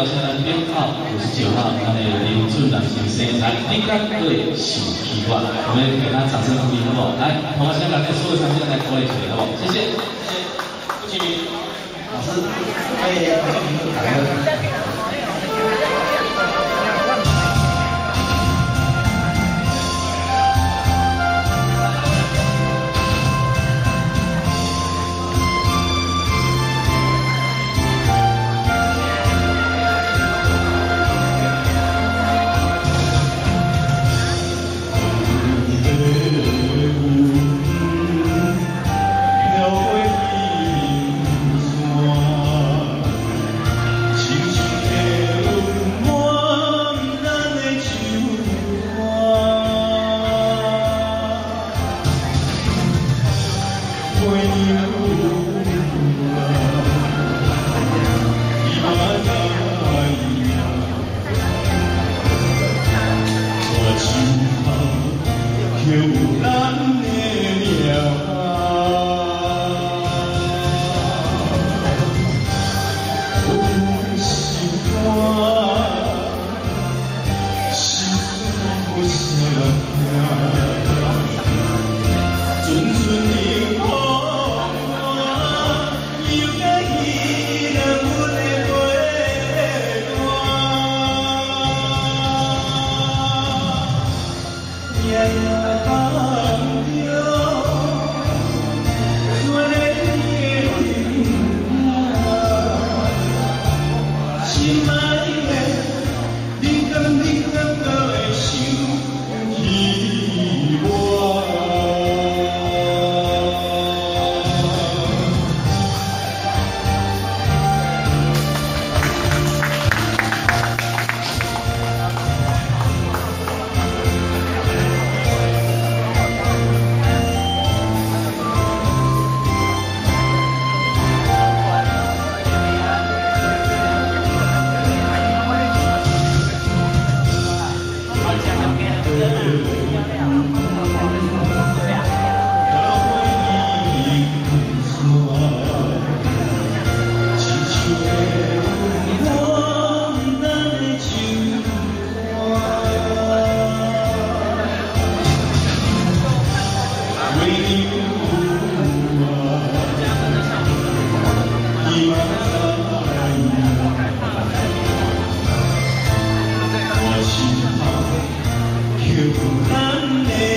邀请咱编号五十九号，咱的林俊男先生来，应该对是奇怪，我们给他掌声鼓励，好不好？来，我们先把这所有场景来过一起，好不好？谢谢，谢谢，不起立，老师，欢迎大家。心爱的，你敢你敢到会想？you.